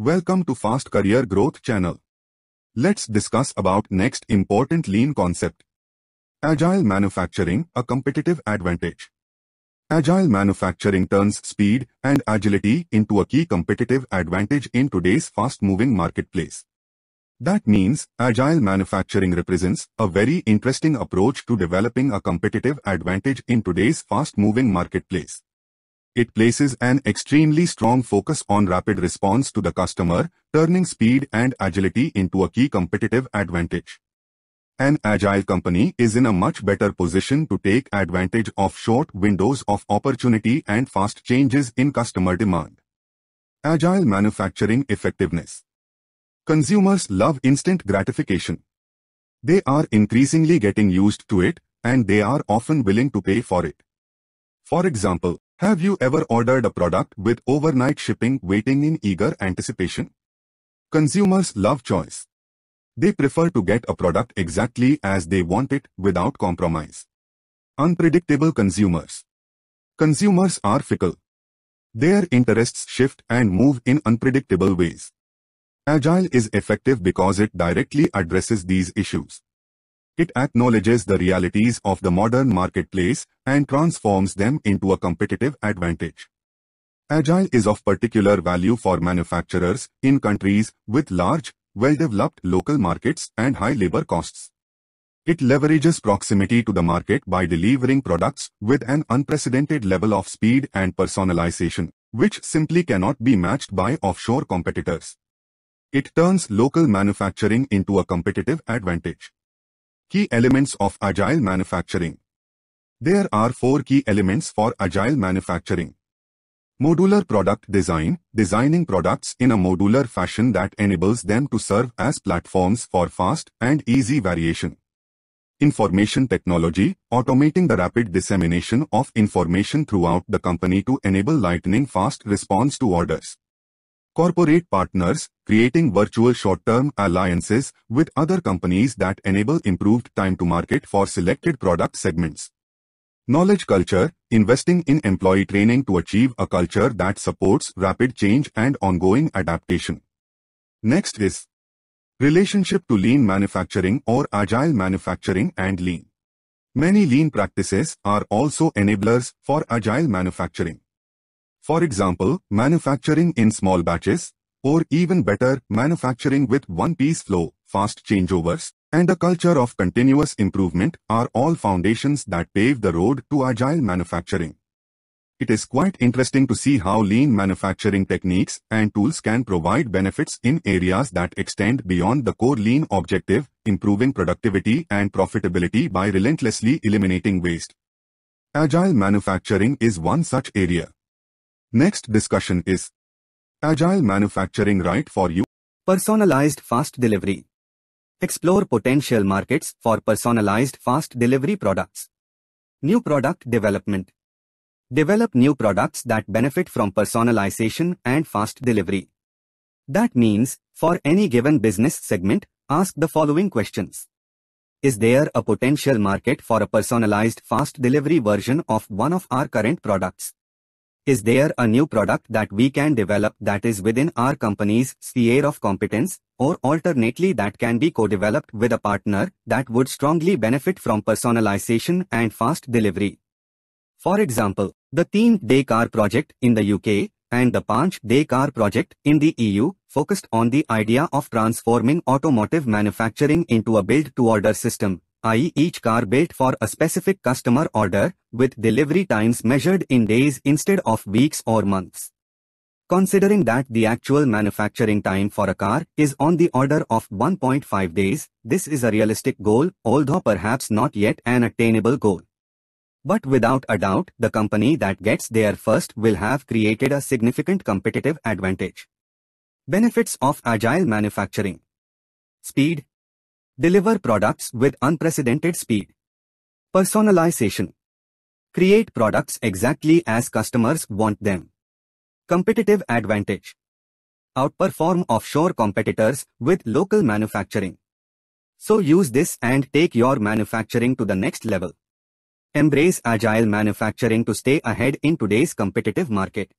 Welcome to Fast Career Growth channel. Let's discuss about next important lean concept. Agile manufacturing, a competitive advantage. Agile manufacturing turns speed and agility into a key competitive advantage in today's fast-moving marketplace. That means, agile manufacturing represents a very interesting approach to developing a competitive advantage in today's fast-moving marketplace. It places an extremely strong focus on rapid response to the customer, turning speed and agility into a key competitive advantage. An agile company is in a much better position to take advantage of short windows of opportunity and fast changes in customer demand. Agile manufacturing effectiveness. Consumers love instant gratification. They are increasingly getting used to it, and they are often willing to pay for it. For example, have you ever ordered a product with overnight shipping waiting in eager anticipation? Consumers love choice. They prefer to get a product exactly as they want it without compromise. Unpredictable consumers. Consumers are fickle. Their interests shift and move in unpredictable ways. Agile is effective because it directly addresses these issues. It acknowledges the realities of the modern marketplace and transforms them into a competitive advantage. Agile is of particular value for manufacturers in countries with large, well-developed local markets and high labor costs. It leverages proximity to the market by delivering products with an unprecedented level of speed and personalization, which simply cannot be matched by offshore competitors. It turns local manufacturing into a competitive advantage. Key elements of agile manufacturing. There are four key elements for agile manufacturing. Modular product design, designing products in a modular fashion that enables them to serve as platforms for fast and easy variation. Information technology, automating the rapid dissemination of information throughout the company to enable lightning fast response to orders. Corporate partners, creating virtual short-term alliances with other companies that enable improved time to market for selected product segments. Knowledge culture, investing in employee training to achieve a culture that supports rapid change and ongoing adaptation. Next is relationship to lean manufacturing or agile manufacturing and lean. Many lean practices are also enablers for agile manufacturing. For example, manufacturing in small batches, or even better, manufacturing with one-piece flow, fast changeovers, and a culture of continuous improvement are all foundations that pave the road to agile manufacturing. It is quite interesting to see how lean manufacturing techniques and tools can provide benefits in areas that extend beyond the core lean objective, improving productivity and profitability by relentlessly eliminating waste. Agile manufacturing is one such area. Next discussion is Agile manufacturing right for you. Personalized fast delivery. Explore potential markets for personalized fast delivery products. New product development. Develop new products that benefit from personalization and fast delivery. That means, for any given business segment, ask the following questions. Is there a potential market for a personalized fast delivery version of one of our current products? Is there a new product that we can develop that is within our company's sphere of competence, or alternately that can be co-developed with a partner that would strongly benefit from personalization and fast delivery? For example, the Teen Day Car project in the UK and the Punch Day Car project in the EU focused on the idea of transforming automotive manufacturing into a build-to-order system i.e. each car built for a specific customer order, with delivery times measured in days instead of weeks or months. Considering that the actual manufacturing time for a car is on the order of 1.5 days, this is a realistic goal, although perhaps not yet an attainable goal. But without a doubt, the company that gets there first will have created a significant competitive advantage. Benefits of Agile Manufacturing Speed, Deliver products with unprecedented speed. Personalization. Create products exactly as customers want them. Competitive advantage. Outperform offshore competitors with local manufacturing. So use this and take your manufacturing to the next level. Embrace agile manufacturing to stay ahead in today's competitive market.